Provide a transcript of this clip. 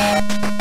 you